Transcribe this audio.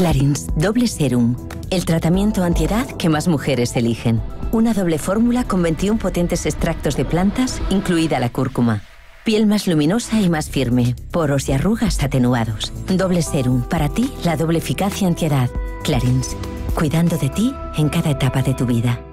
Clarins Doble Serum, el tratamiento antiedad que más mujeres eligen. Una doble fórmula con 21 potentes extractos de plantas, incluida la cúrcuma. Piel más luminosa y más firme, poros y arrugas atenuados. Doble Serum, para ti la doble eficacia antiedad. Clarins, cuidando de ti en cada etapa de tu vida.